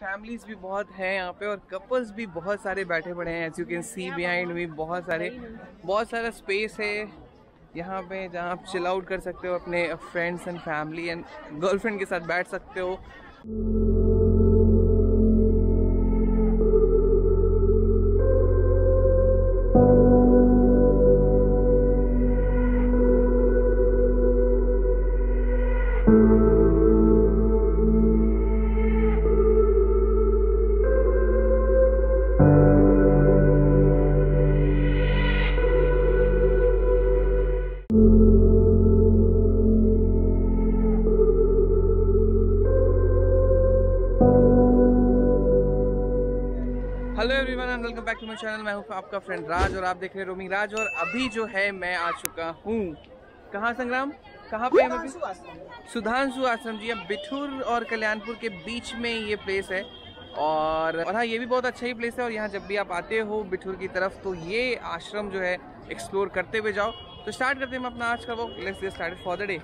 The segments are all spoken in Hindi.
फैमिलीज़ भी बहुत हैं यहाँ पे और कपल्स भी बहुत सारे बैठे पड़े हैं as you can see behind me बहुत सारे, बहुत सारा स्पेस है यहाँ पे जहाँ आप चिल आउट कर सकते हो अपने friends and family and girlfriend के साथ बैठ सकते हो। Hello everyone and welcome back to my channel मैं हूँ आपका फ्रेंड राज और आप देख रहे हैं रोमिंग राज और अभी जो है मैं आ चुका हूँ। कहाँ संग्राम? कहाँ पे अभी? सुधांशु आश्रम जी, अब बिठूर और कल्याणपुर के बीच में ये प्लेस है। और और हाँ ये भी बहुत अच्छा ही प्लेस है और यहाँ जब भी आप आते हो बिठूर की तरफ़ तो ये आश्रम जो है एक्सप्लोर करते हुए जाओ। तो स्टार्ट करते हैं हम अपना आज का वो let's get started for the day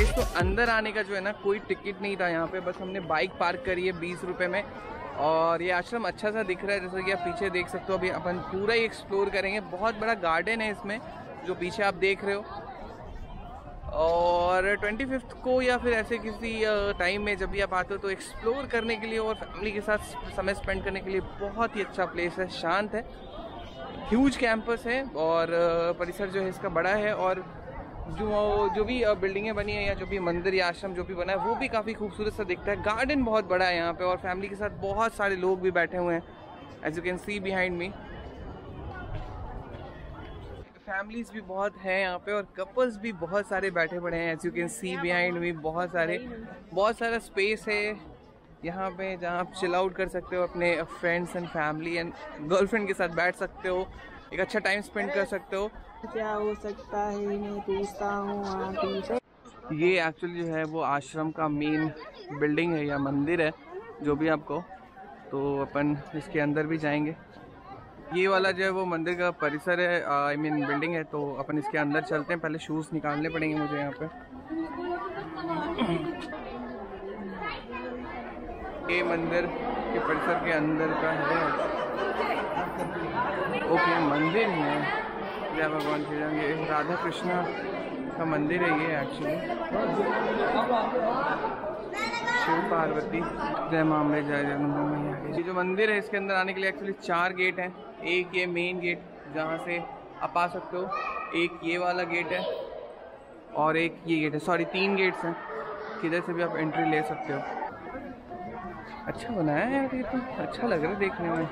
guys तो अंदर आने का जो है ना, कोई टिकट नहीं था यहाँ पे। बस हमने बाइक पार्क करी है बीस रुपए में। और ये आश्रम अच्छा सा दिख रहा है, जैसे कि आप पीछे देख सकते हो। अभी अपन पूरा ही एक्सप्लोर करेंगे। बहुत बड़ा गार्डन है इसमें, जो पीछे आप देख रहे हो। और ट्वेंटी फिफ्थ को या फिर ऐसे किसी टाइम में जब भी आप आते हो तो एक्सप्लोर करने के लिए और फैमिली के साथ समय स्पेंड करने के लिए बहुत ही अच्छा प्लेस है। शांत है। ह्यूज कैंपस है और परिसर जो है इसका बड़ा है। और जो जो भी बिल्डिंगें बनी है या जो भी मंदिर या आश्रम जो भी बना है, वो भी काफ़ी खूबसूरत सा दिखता है। गार्डन बहुत बड़ा है यहाँ पे और फैमिली के साथ बहुत सारे लोग भी बैठे हुए हैं as you can see behind me families भी बहुत हैं यहाँ पे और कपल्स भी बहुत सारे बैठे पड़े हैं as you can see behind me बहुत सारे, बहुत सारा स्पेस है यहाँ पे जहाँ आप चिल आउट कर सकते हो अपने friends and family and girlfriend के साथ बैठ सकते हो, एक अच्छा टाइम स्पेंड कर सकते हो। क्या हो सकता है? मैं पूछता हूँ ये एक्चुअली जो है वो आश्रम का मेन बिल्डिंग है या मंदिर है, जो भी आपको। तो अपन इसके अंदर भी जाएँगे। ये वाला जो है वो मंदिर का परिसर है आई मीन बिल्डिंग है तो अपन इसके अंदर चलते हैं। पहले शूज़ निकालने पड़ेंगे मुझे यहाँ पे। ये मंदिर के परिसर के अंदर का है। ओके, मंदिर है। जय भगवान, श्री राम। ये राधा कृष्णा का मंदिर है ये एक्चुअली शिव पार्वती, जय मामले जय मैया ये जो मंदिर है, इसके अंदर आने के लिए एक्चुअली चार गेट हैं। एक ये मेन गेट जहाँ से आप आ सकते हो। एक ये वाला गेट है, और एक ये गेट है। सॉरी तीन गेट्स हैं। किधर से भी आप एंट्री ले सकते हो। अच्छा बनाया है यार ये तो। अच्छा लग रहा है देखने में।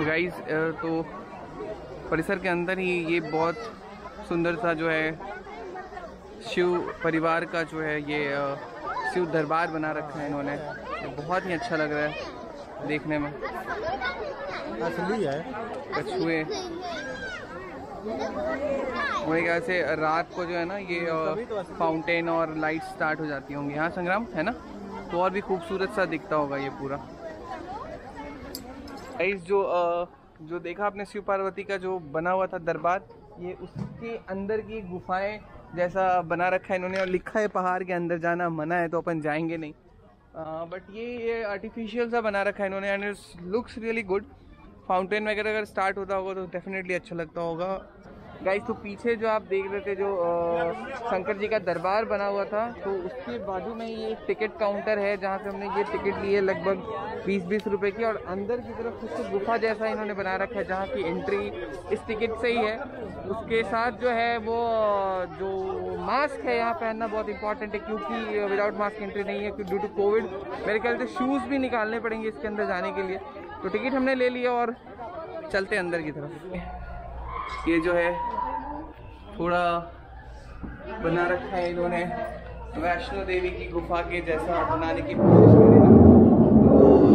गाइस तो परिसर के अंदर ही ये बहुत सुंदर सा जो है शिव परिवार का जो है ये शिव दरबार बना रखा है इन्होंने। तो बहुत ही अच्छा लग रहा है देखने में। असली है। कछुए। मेरे ख्याल से रात को जो है ना ये फाउंटेन और लाइट स्टार्ट हो जाती होंगी। हाँ संग्राम है ना? तो और भी खूबसूरत सा दिखता होगा ये पूरा। गाइस जो आ, जो देखा आपने शिव पार्वती का जो बना हुआ था दरबार ये उसके अंदर की गुफाएँ जैसा बना रखा है इन्होंने और लिखा है पहाड़ के अंदर जाना मना है तो अपन जाएँगे नहीं। आ, बट ये ये आर्टिफिशियल सा बना रखा है इन्होंने and it's looks really good fountain वगैरह अगर स्टार्ट होता होगा तो डेफिनेटली अच्छा लगता होगा। गाइस तो पीछे जो आप देख रहे थे जो शंकर जी का दरबार बना हुआ था तो उसके बाजू में ये टिकट काउंटर है, जहाँ से हमने ये टिकट ली है लगभग बीस बीस रुपए की, और अंदर की तरफ़ कुछ गुफा जैसा इन्होंने बना रखा है, जहाँ की एंट्री इस टिकट से ही है। उसके साथ जो है वो जो मास्क है यहाँ पहनना बहुत इंपॉर्टेंट है, क्योंकि विदाउट मास्क एंट्री नहीं है ड्यू टू कोविड मेरे ख्याल से शूज़ भी निकालने पड़ेंगे इसके अंदर जाने के लिए। तो टिकट हमने ले लिया और चलते अंदर की तरफ़। ये जो है, थोड़ा बना रखा है इन्होंने वैष्णो देवी की गुफा के जैसा बनाने की कोशिश करी लोगे तो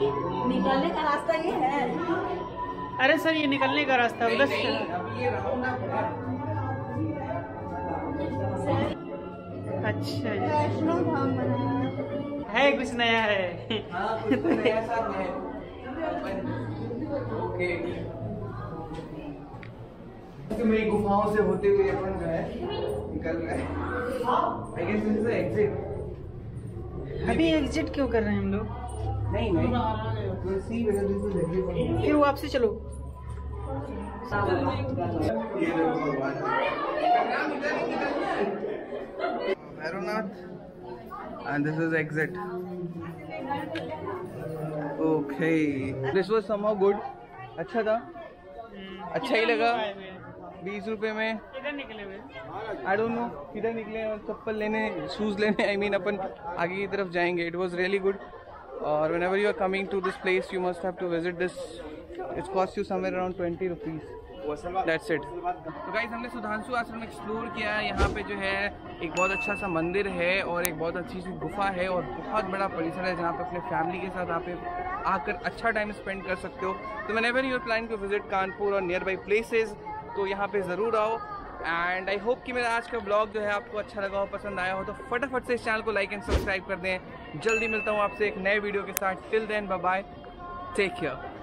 निकलने का रास्ता ये है। अरे सर ये निकलने का रास्ता उधर से है अच्छा वैष्णो धाम है कुछ नया है। हाँ कुछ तो नया सा है। ओके। तो मेरी गुफाओं से होते हुए अपन जो है निकल गए I guess this is exit अभी एग्जिट क्यों कर रहे हैं हम लोग? नहीं नहीं। फिर वापसी चलो। ये देखो Bhairavnath and this is exit. Okay. This was somehow good. अच्छा था? अच्छा ही लगा। बीस रुपए में। इधर निकले हुए आई डोंट नो किधर निकले और चप्पल लेने शूज़ लेने आई मीन अपन आगे की तरफ़ जाएँगे. इट वाज रियली गुड और whenever you are coming to this place you must have to visit this it's cost you somewhere around twenty rupees that's it तो गाइस हमने सुधांशु आश्रम एक्सप्लोर किया यहाँ पे जो है, एक बहुत अच्छा सा मंदिर है और एक बहुत अच्छी सी गुफा है और बहुत बड़ा परिसर है जहाँ पे अपने फैमिली के साथ आप आकर अच्छा टाइम स्पेंड कर सकते हो। तो मैंने ever your plan to visit Kanpur और नियर बाई प्लेसेज तो यहाँ पे ज़रूर आओ। एंड आई होप कि मेरा आज का ब्लॉग जो है आपको अच्छा लगा हो, पसंद आया हो तो फटाफट से इस चैनल को लाइक एंड सब्सक्राइब कर दें। जल्दी मिलता हूँ आपसे एक नए वीडियो के साथ। Till then bye take care